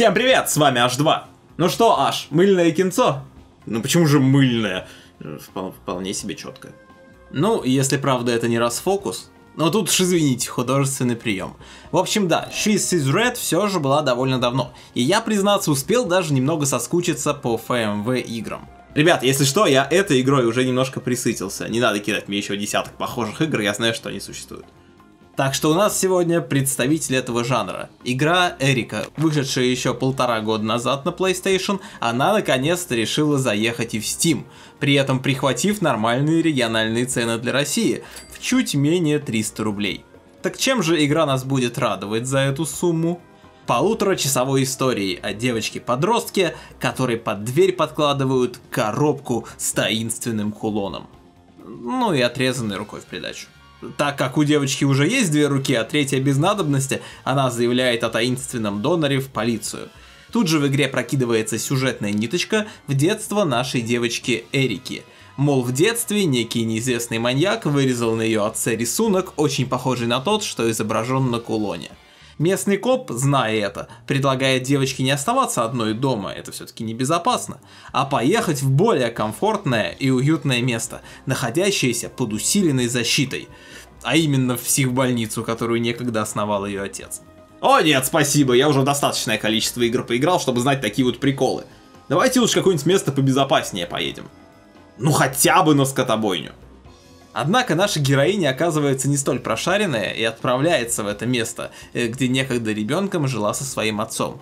Всем привет, с вами H2. Ну что, H, мыльное кинцо? Ну почему же мыльное? Впол- вполне себе четко. Ну, если правда это не расфокус, но тут уж извините, художественный прием. В общем, да, She's is Red все же была довольно давно, и я, признаться, успел даже немного соскучиться по FMV играм. Ребят, если что, я этой игрой уже немножко присытился. Не надо кидать мне еще десяток похожих игр, я знаю, что они существуют. Так что у нас сегодня представитель этого жанра. Игра Эрика, вышедшая еще полтора года назад на PlayStation, она наконец-то решила заехать и в Steam, при этом прихватив нормальные региональные цены для России в чуть менее 300 рублей. Так чем же игра нас будет радовать за эту сумму? Полуторачасовой историей о девочке-подростке, которой под дверь подкладывают коробку с таинственным кулоном. Ну и отрезанной рукой в придачу. Так как у девочки уже есть две руки, а третья без надобности, она заявляет о таинственном доноре в полицию. Тут же в игре прокидывается сюжетная ниточка в детство нашей девочки Эрики. Мол, в детстве некий неизвестный маньяк вырезал на ее отце рисунок, очень похожий на тот, что изображен на кулоне. Местный коп, зная это, предлагает девочке не оставаться одной дома, это все-таки небезопасно, а поехать в более комфортное и уютное место, находящееся под усиленной защитой, а именно в психбольницу, которую некогда основал ее отец. О нет, спасибо, я уже достаточное количество игр поиграл, чтобы знать такие вот приколы. Давайте лучше какое-нибудь место побезопаснее поедем. Ну хотя бы на скотобойню. Однако наша героиня оказывается не столь прошаренная и отправляется в это место, э, где некогда ребенком жила со своим отцом.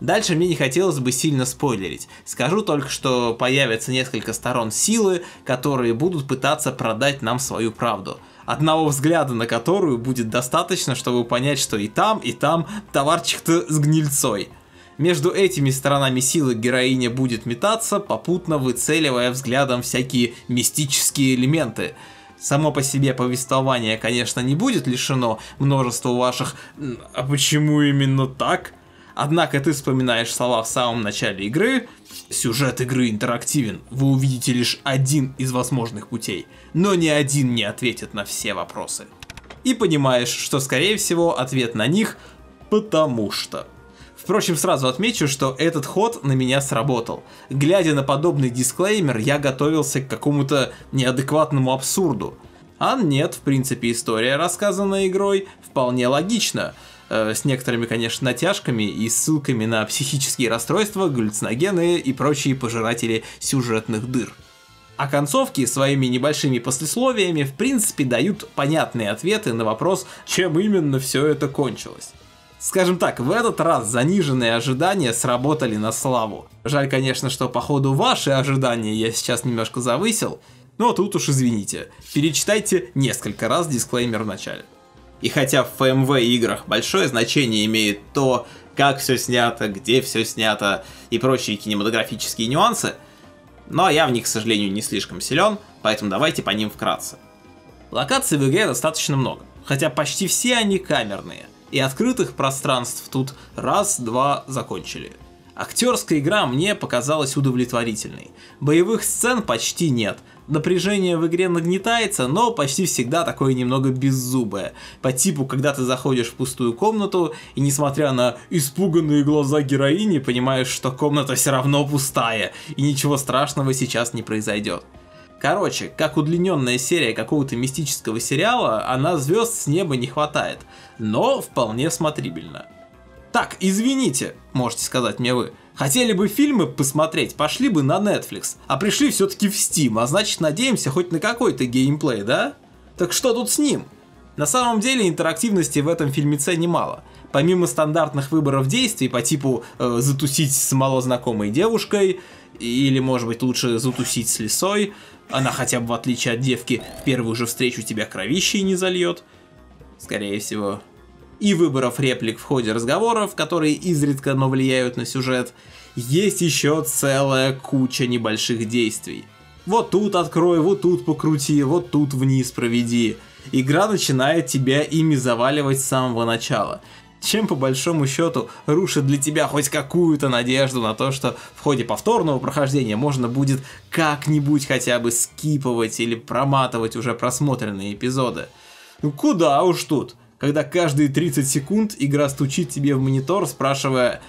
Дальше мне не хотелось бы сильно спойлерить. Скажу только, что появится несколько сторон силы, которые будут пытаться продать нам свою правду. Одного взгляда на которую будет достаточно, чтобы понять, что и там, и там товарчик-то с гнильцой. Между этими сторонами силы героиня будет метаться, попутно выцеливая взглядом всякие мистические элементы – Само по себе повествование, конечно, не будет лишено множества ваших «а почему именно так?», Однако ты вспоминаешь слова в самом начале игры, сюжет игры интерактивен, вы увидите лишь один из возможных путей, но ни один не ответит на все вопросы. И понимаешь, что скорее всего ответ на них «потому что». Впрочем, сразу отмечу, что этот ход на меня сработал. Глядя на подобный дисклеймер, я готовился к какому-то неадекватному абсурду. А нет, в принципе, история, рассказанная игрой, вполне логична. Э, с некоторыми, конечно, натяжками и ссылками на психические расстройства, галлюциногены и прочие пожиратели сюжетных дыр. А концовки своими небольшими послесловиями в принципе дают понятные ответы на вопрос, чем именно все это кончилось. Скажем так, в этот раз заниженные ожидания сработали на славу. Жаль, конечно, что по ходу ваши ожидания я сейчас немножко завысил, но тут уж извините. Перечитайте несколько раз дисклеймер в начале. И хотя в FMV играх большое значение имеет то, как все снято, где все снято и прочие кинематографические нюансы, но я в них, к сожалению, не слишком силен, поэтому давайте по ним вкратце. Локаций в игре достаточно много, хотя почти все они камерные и открытых пространств тут раз-два закончили. Актерская игра мне показалась удовлетворительной. Боевых сцен почти нет. Напряжение в игре нагнетается, но почти всегда такое немного беззубое. По типу, когда ты заходишь в пустую комнату, и несмотря на испуганные глаза героини, понимаешь, что комната все равно пустая, и ничего страшного сейчас не произойдет. Короче, как удлиненная серия какого-то мистического сериала, она звезд с неба не хватает, но вполне смотрибельно. Так, извините, можете сказать мне вы. Хотели бы фильмы посмотреть, пошли бы на Netflix, а пришли все-таки в Steam, а значит надеемся хоть на какой-то геймплей, да? Так что тут с ним? На самом деле интерактивности в этом фильмеце немало. Помимо стандартных выборов действий по типу э, затусить с малознакомой девушкой, или может быть лучше затусить с лисой, она хотя бы в отличие от девки в первую же встречу тебя кровищей не зальет. Скорее всего. И выборов реплик в ходе разговоров, которые изредка, но влияют на сюжет, есть еще целая куча небольших действий. Вот тут открой, вот тут покрути, вот тут вниз проведи. Игра начинает тебя ими заваливать с самого начала чем по большому счету рушит для тебя хоть какую-то надежду на то, что в ходе повторного прохождения можно будет как-нибудь хотя бы скипывать или проматывать уже просмотренные эпизоды. Ну куда уж тут, когда каждые 30 секунд игра стучит тебе в монитор, спрашивая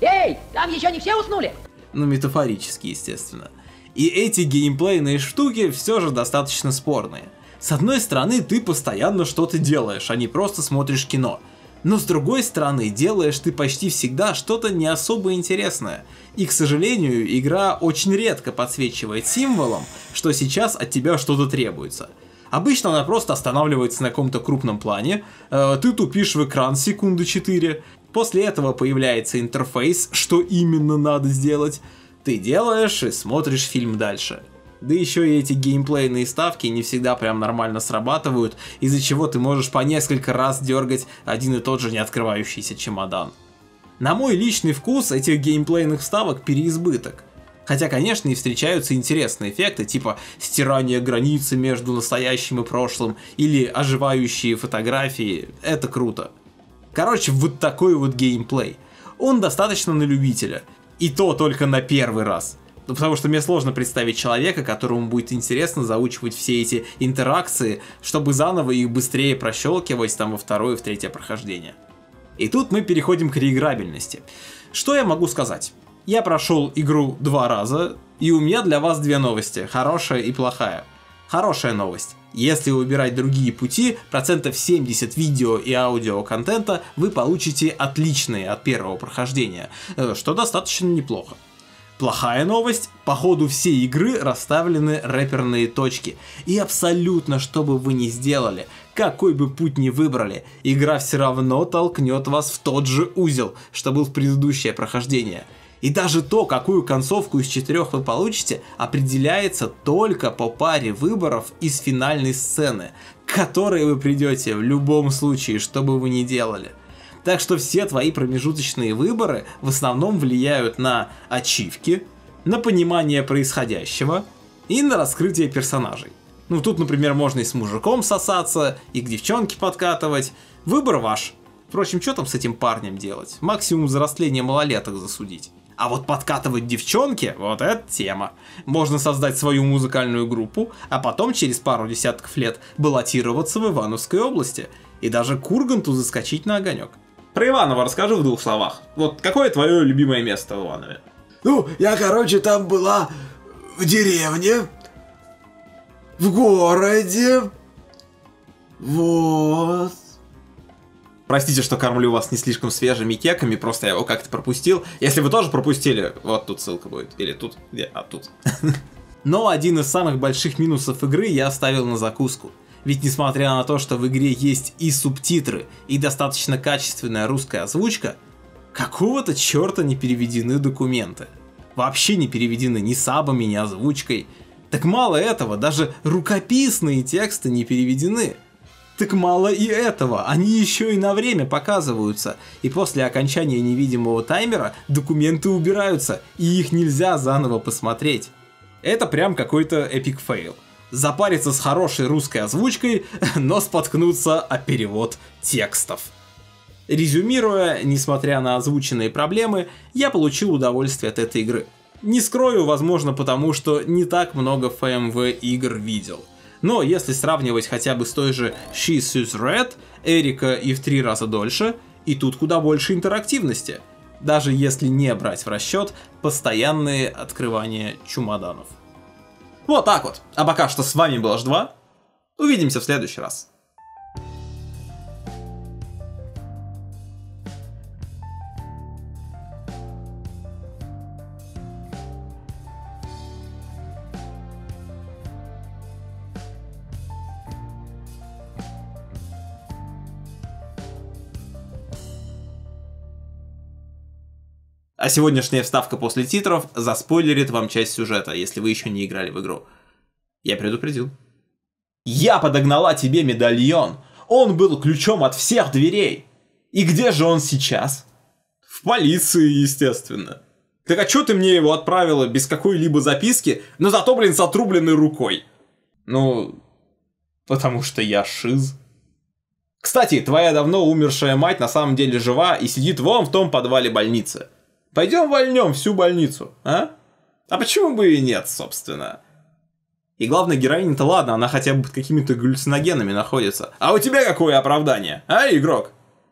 Эй, там еще не все уснули? Ну, метафорически, естественно. И эти геймплейные штуки все же достаточно спорные. С одной стороны, ты постоянно что-то делаешь, а не просто смотришь кино. Но с другой стороны, делаешь ты почти всегда что-то не особо интересное. И, к сожалению, игра очень редко подсвечивает символом, что сейчас от тебя что-то требуется. Обычно она просто останавливается на каком-то крупном плане, э, ты тупишь в экран секунды 4, после этого появляется интерфейс, что именно надо сделать, ты делаешь и смотришь фильм дальше. Да еще и эти геймплейные ставки не всегда прям нормально срабатывают, из-за чего ты можешь по несколько раз дергать один и тот же не открывающийся чемодан. На мой личный вкус этих геймплейных вставок переизбыток. Хотя, конечно, и встречаются интересные эффекты, типа стирание границы между настоящим и прошлым, или оживающие фотографии, это круто. Короче, вот такой вот геймплей. Он достаточно на любителя, и то только на первый раз. Ну, потому что мне сложно представить человека, которому будет интересно заучивать все эти интеракции, чтобы заново их быстрее прощелкивать там во второе и в третье прохождение. И тут мы переходим к реиграбельности. Что я могу сказать? Я прошел игру два раза, и у меня для вас две новости, хорошая и плохая. Хорошая новость. Если выбирать другие пути, процентов 70 видео и аудио контента вы получите отличные от первого прохождения, э, что достаточно неплохо. Плохая новость, по ходу всей игры расставлены рэперные точки. И абсолютно что бы вы ни сделали, какой бы путь ни выбрали, игра все равно толкнет вас в тот же узел, что был в предыдущее прохождение. И даже то, какую концовку из четырех вы получите, определяется только по паре выборов из финальной сцены, к которой вы придете в любом случае, что бы вы ни делали. Так что все твои промежуточные выборы в основном влияют на ачивки, на понимание происходящего и на раскрытие персонажей. Ну тут, например, можно и с мужиком сосаться, и к девчонке подкатывать. Выбор ваш. Впрочем, что там с этим парнем делать? Максимум взросления малолеток засудить. А вот подкатывать девчонки, вот это тема. Можно создать свою музыкальную группу, а потом через пару десятков лет баллотироваться в Ивановской области. И даже к Урганту заскочить на огонек. Про Иванова расскажи в двух словах. Вот какое твое любимое место в Иванове? Ну, я, короче, там была в деревне, в городе, вот. Простите, что кормлю вас не слишком свежими кеками, просто я его как-то пропустил. Если вы тоже пропустили, вот тут ссылка будет. Или тут, где? А, тут. Но один из самых больших минусов игры я оставил на закуску. Ведь несмотря на то, что в игре есть и субтитры, и достаточно качественная русская озвучка, какого-то черта не переведены документы. Вообще не переведены ни сабами, ни озвучкой. Так мало этого, даже рукописные тексты не переведены. Так мало и этого, они еще и на время показываются, и после окончания невидимого таймера документы убираются, и их нельзя заново посмотреть. Это прям какой-то epic fail. Запариться с хорошей русской озвучкой, но споткнуться о перевод текстов. Резюмируя, несмотря на озвученные проблемы, я получил удовольствие от этой игры. Не скрою, возможно, потому что не так много FMV игр видел – но если сравнивать хотя бы с той же She Sees Red, Эрика и в три раза дольше, и тут куда больше интерактивности. Даже если не брать в расчет постоянные открывания чумоданов. Вот так вот. А пока что с вами был H2. Увидимся в следующий раз. А сегодняшняя вставка после титров заспойлерит вам часть сюжета, если вы еще не играли в игру. Я предупредил. Я подогнала тебе медальон. Он был ключом от всех дверей. И где же он сейчас? В полиции, естественно. Так а чё ты мне его отправила без какой-либо записки, но зато, блин, с отрубленной рукой? Ну, потому что я шиз. Кстати, твоя давно умершая мать на самом деле жива и сидит вон в том подвале больницы. Пойдем вольнем всю больницу, а? А почему бы и нет, собственно? И главная героиня-то ладно, она хотя бы под какими-то галлюциногенами находится. А у тебя какое оправдание, а, игрок?